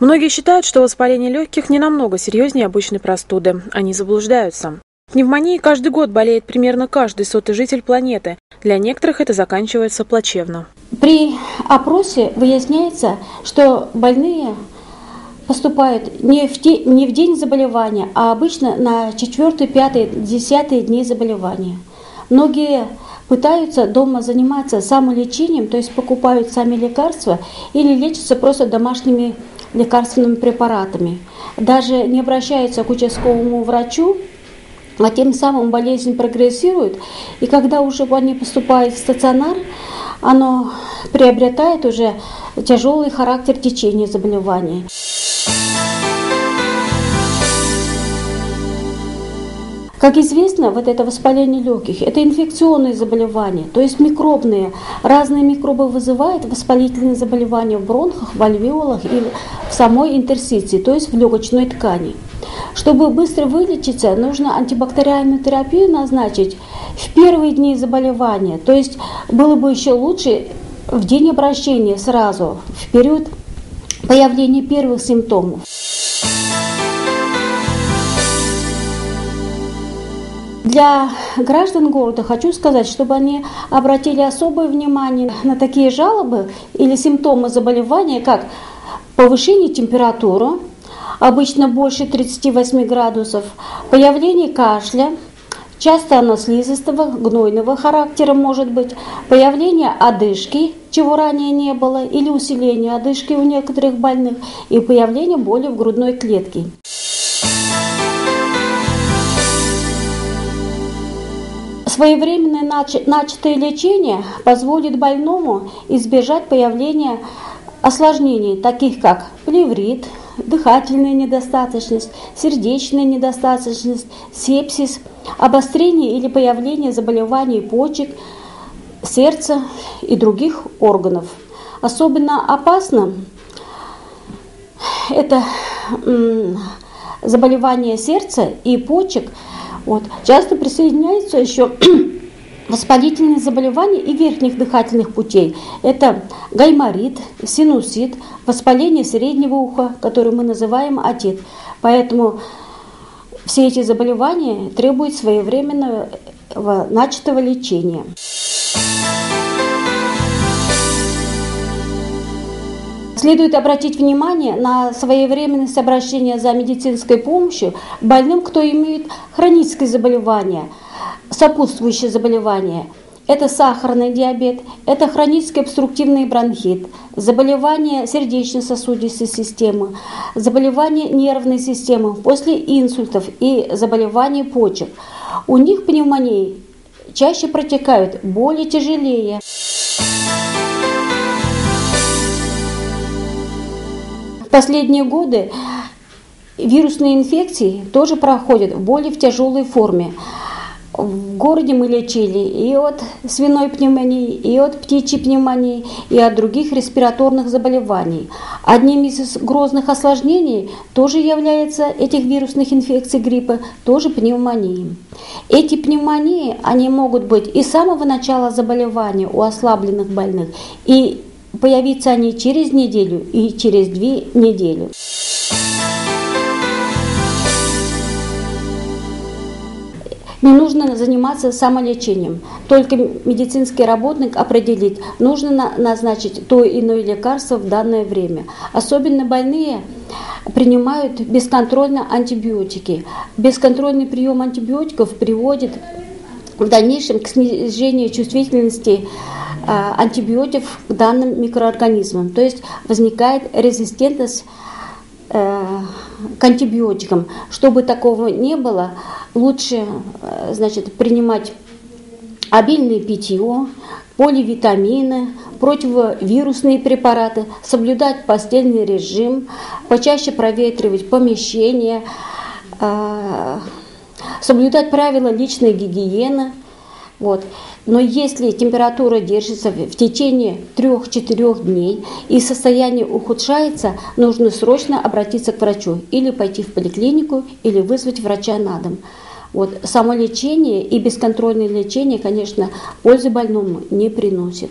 Многие считают, что воспаление легких не намного серьезнее обычной простуды. Они заблуждаются. Пневмонией каждый год болеет примерно каждый сотый житель планеты. Для некоторых это заканчивается плачевно. При опросе выясняется, что больные поступают не в, те, не в день заболевания, а обычно на 4, 5, 10 дни заболевания. Многие пытаются дома заниматься самолечением, то есть покупают сами лекарства или лечатся просто домашними лекарственными препаратами. Даже не обращаются к участковому врачу, а тем самым болезнь прогрессирует, и когда уже они поступают в стационар, оно приобретает уже тяжелый характер течения заболевания. Как известно, вот это воспаление легких – это инфекционные заболевания, то есть микробные. Разные микробы вызывают воспалительные заболевания в бронхах, в альвеолах и в самой интерстиции, то есть в легочной ткани. Чтобы быстро вылечиться, нужно антибактериальную терапию назначить в первые дни заболевания. То есть было бы еще лучше в день обращения сразу, в период появления первых симптомов. Для граждан города хочу сказать, чтобы они обратили особое внимание на такие жалобы или симптомы заболевания, как повышение температуры, обычно больше 38 градусов, появление кашля, часто оно слизистого, гнойного характера может быть, появление одышки, чего ранее не было, или усиление одышки у некоторых больных, и появление боли в грудной клетке. Своевременное начатое лечение позволит больному избежать появления осложнений, таких как плеврит, дыхательная недостаточность, сердечная недостаточность, сепсис, обострение или появление заболеваний почек, сердца и других органов. Особенно опасно это заболевание сердца и почек – вот. Часто присоединяются еще воспалительные заболевания и верхних дыхательных путей. Это гайморит, синусит, воспаление среднего уха, которое мы называем отит. Поэтому все эти заболевания требуют своевременного начатого лечения. Следует обратить внимание на своевременность обращения за медицинской помощью больным, кто имеет хроническое заболевание, сопутствующее заболевание. Это сахарный диабет, это хронический обструктивный бронхит, заболевание сердечно-сосудистой системы, заболевание нервной системы после инсультов и заболевания почек. У них пневмонии чаще протекают более тяжелее. Последние годы вирусные инфекции тоже проходят более в тяжелой форме. В городе мы лечили и от свиной пневмонии, и от птичьей пневмонии, и от других респираторных заболеваний. Одним из грозных осложнений тоже является этих вирусных инфекций гриппа, тоже пневмонии. Эти пневмонии, они могут быть и с самого начала заболевания у ослабленных больных, и Появиться они через неделю и через две недели. Не нужно заниматься самолечением. Только медицинский работник определит, нужно назначить то иное лекарство в данное время. Особенно больные принимают бесконтрольно антибиотики. Бесконтрольный прием антибиотиков приводит в дальнейшем к снижению чувствительности а, антибиотиков к данным микроорганизмам. То есть возникает резистентность э, к антибиотикам. Чтобы такого не было, лучше э, значит, принимать обильное питье, поливитамины, противовирусные препараты, соблюдать постельный режим, почаще проветривать помещение, э, соблюдать правила личной гигиены. Вот. Но если температура держится в течение 3-4 дней и состояние ухудшается, нужно срочно обратиться к врачу или пойти в поликлинику, или вызвать врача на дом. Вот, самолечение и бесконтрольное лечение, конечно, пользы больному не приносит.